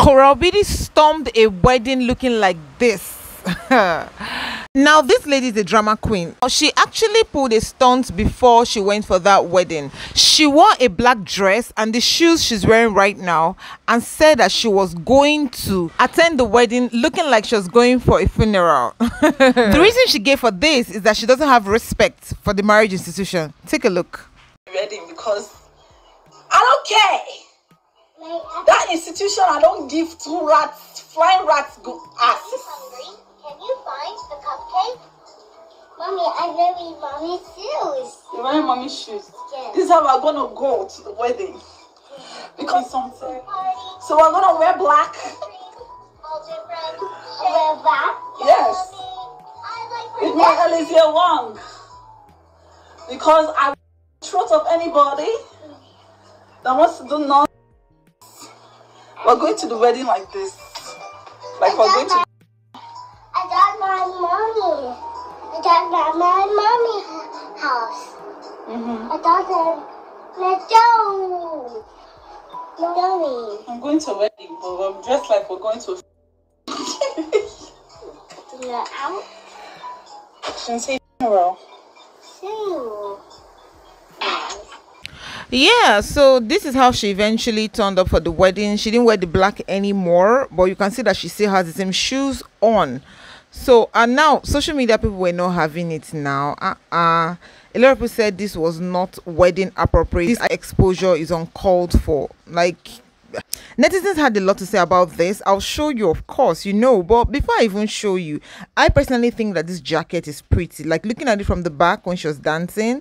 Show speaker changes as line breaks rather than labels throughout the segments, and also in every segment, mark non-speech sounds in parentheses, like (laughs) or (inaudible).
Kora Obidi stormed a wedding looking like this. (laughs) now this lady is a drama queen. She actually pulled a stunt before she went for that wedding. She wore a black dress and the shoes she's wearing right now and said that she was going to attend the wedding looking like she was going for a funeral. (laughs) The reason she gave for this is that she doesn't have respect for the marriage institution. Take a look.
Wedding because i don't care that institution i don't give two rats flying rats go ass Hungry?
can you find the cupcake? Mommy, I'm wearing mommy's shoes.
You're wearing mommy's shoes?
Yes.
This is how we're gonna go to the wedding. Because something. So we're gonna wear black.
Wear black?
Yes. With my Alicia Wong. Because I'm throat of anybody that wants to do nonsense. We're going to the wedding like this. Like we're going to I got
my mommy. I got at my mommy house.
Mm-hmm.
I thought let's go. Mommy.
I'm going to a wedding, but I'm dressed like we're going to.
a (laughs) out. (laughs)
Shouldn't say funeral.
Yeah, so this is how she eventually turned up for the wedding. She didn't wear the black anymore, but you can see that she still has the same shoes on. So and now social media people were not having it now. Uh-uh. A lot of people said this was not wedding appropriate. This exposure is uncalled for. Like netizens had a lot to say about this. I'll show you of course you know. But before i even show you i personally think that this jacket is pretty. Like looking at it from the back when she was dancing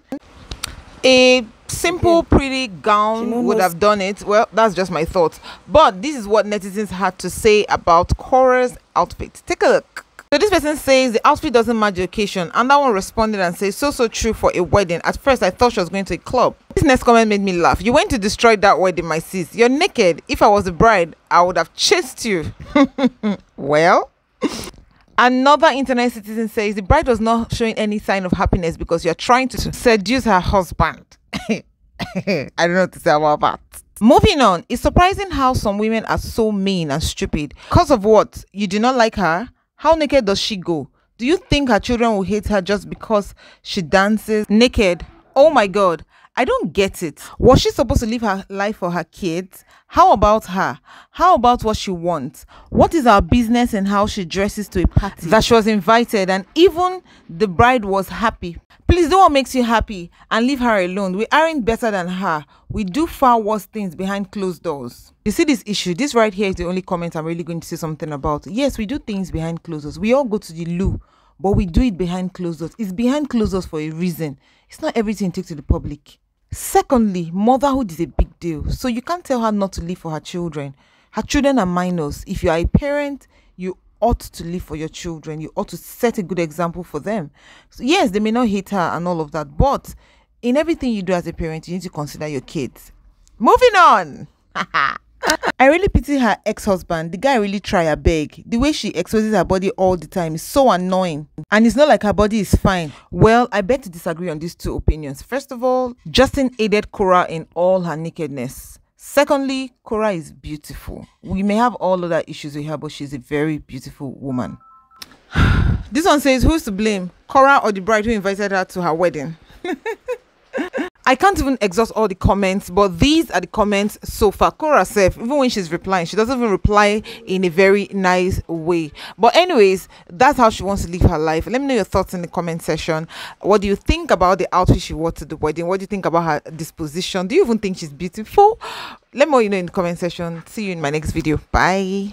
a simple pretty gown would have done it well that's just my thoughts but this is what netizens had to say about Kora's outfit take a look so this person says the outfit doesn't match the occasion. And that one responded and says, so, so true for a wedding. At first, I thought she was going to a club. This next comment made me laugh. You went to destroy that wedding, my sis. You're naked. If I was a bride, I would have chased you. (laughs) well, another internet citizen says the bride was not showing any sign of happiness because you're trying to seduce her husband. (laughs) I don't know what to say about that. Moving on, it's surprising how some women are so mean and stupid. Because of what? You do not like her? How naked does she go? Do you think her children will hate her just because she dances naked? Oh my god, I don't get it. Was she supposed to live her life for her kids? How about her? How about what she wants? What is our business and how she dresses to a party that she was invited and even the bride was happy? Please do what makes you happy and leave her alone. We aren't better than her. We do far worse things behind closed doors. You see this issue? This right here is the only comment I'm really going to say something about. Yes, we do things behind closed doors. We all go to the loo, but we do it behind closed doors. It's behind closed doors for a reason. It's not everything take to the public. Secondly, motherhood is a big deal. So you can't tell her not to live for her children. Her children are minors. If you are a parent, you ought to live for your children. You ought to set a good example for them. So yes, they may not hate her and all of that, but in everything you do as a parent, you need to consider your kids. Moving on. (laughs) I really pity her ex-husband. The guy really try her beg. The way she exposes her body all the time is so annoying. And it's not like her body is fine. Well, I beg to disagree on these two opinions. First of all, Justin aided Kora in all her nakedness. Secondly, Kora is beautiful. We may have all other issues with her, but she's a very beautiful woman. (sighs) this one says, who's to blame? Kora or the bride who invited her to her wedding? (laughs) I can't even exhaust all the comments, but these are the comments so far. Kora herself, even when she's replying, she doesn't even reply in a very nice way. But anyways, that's how she wants to live her life. Let me know your thoughts in the comment section. What do you think about the outfit she wore to the wedding? What do you think about her disposition? Do you even think she's beautiful? Let me know you know in the comment section. See you in my next video. Bye.